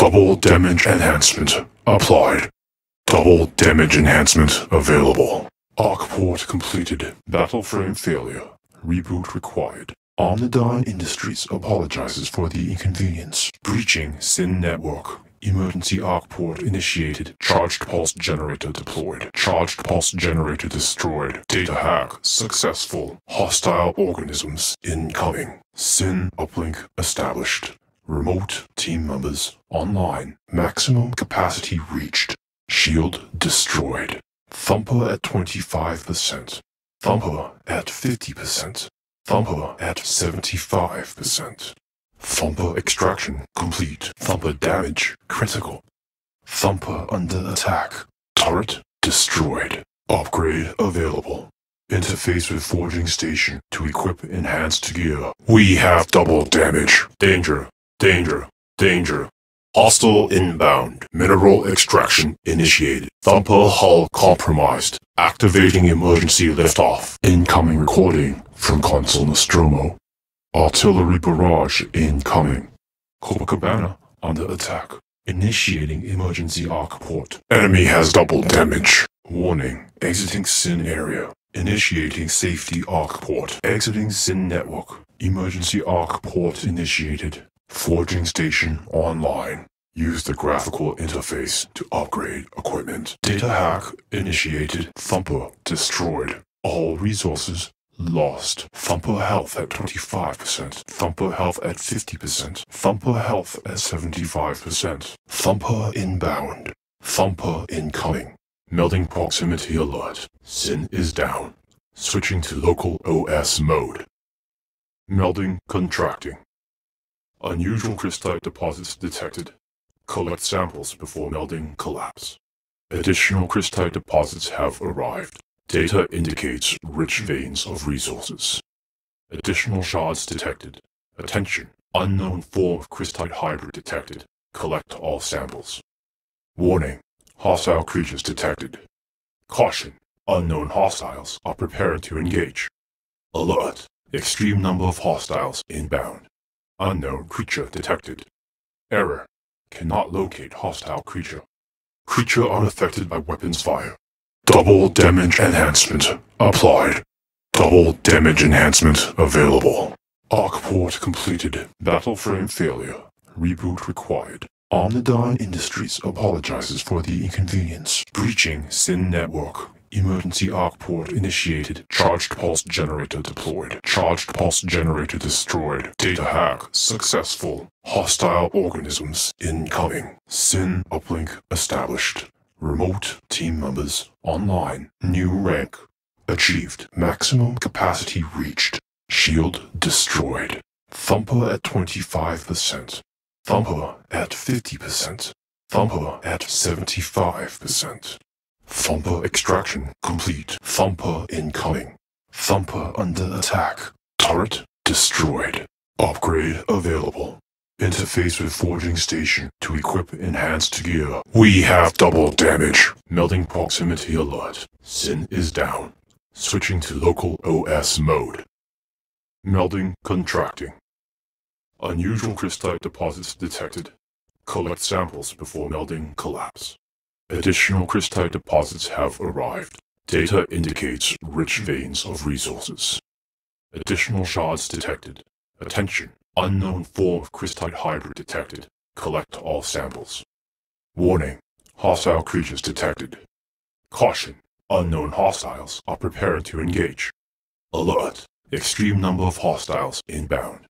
Double damage enhancement applied. Double damage enhancement available. Arc port completed. Battleframe failure. Reboot required. Omnidyne Industries apologizes for the inconvenience. Breaching SIN network. Emergency arc port initiated. Charged pulse generator deployed. Charged pulse generator destroyed. Data hack successful. Hostile organisms incoming. SIN uplink established. Remote team members online. Maximum capacity reached. Shield destroyed. Thumper at 25%. Thumper at 50%. Thumper at 75%. Thumper extraction complete. Thumper damage critical. Thumper under attack. Turret destroyed. Upgrade available. Interface with forging station to equip enhanced gear. We have double damage. Danger. Danger. Danger. Hostile inbound. Mineral extraction initiated. Thumper hull compromised. Activating emergency liftoff. Incoming recording from Console Nostromo. Artillery barrage incoming. Copacabana under attack. Initiating emergency arc port. Enemy has double damage. Warning. Exiting SIN area. Initiating safety arc port. Exiting SIN network. Emergency arc port initiated. Forging station online. Use the graphical interface to upgrade equipment. Data hack initiated. Thumper destroyed. All resources lost. Thumper health at 25%. Thumper health at 50%. Thumper health at 75%. Thumper inbound. Thumper incoming. Melding proximity alert. SIN is down. Switching to local OS mode. Melding contracting. Unusual crystite deposits detected. Collect samples before melding collapse. Additional crystite deposits have arrived. Data indicates rich veins of resources. Additional shards detected. Attention, unknown form of crystite hybrid detected. Collect all samples. Warning, hostile creatures detected. Caution, unknown hostiles are prepared to engage. Alert, extreme number of hostiles inbound. Unknown creature detected. Error, cannot locate hostile creature. Creature unaffected by weapons fire. Double damage enhancement applied. Double damage enhancement available. Arc port completed. Battleframe failure. Reboot required. Omnidyne Industries apologizes for the inconvenience. Breaching SIN network. Emergency arc port initiated. Charged pulse generator deployed. Charged pulse generator destroyed. Data hack successful. Hostile organisms incoming. SIN uplink established. Remote team members online. New rank achieved. Maximum capacity reached. Shield destroyed. Thumper at 25%. Thumper at 50%. Thumper at 75%. Thumper extraction complete. Thumper incoming. Thumper under attack. Turret destroyed. Upgrade available. Interface with forging station to equip enhanced gear. We have double damage. Melding proximity alert. SIN is down. Switching to local OS mode. Melding contracting. Unusual crystite deposits detected. Collect samples before melding collapse. Additional crystite deposits have arrived. Data indicates rich veins of resources. Additional shards detected. Attention, unknown form of crystite hybrid detected. Collect all samples. Warning, hostile creatures detected. Caution, unknown hostiles are preparing to engage. Alert, extreme number of hostiles inbound.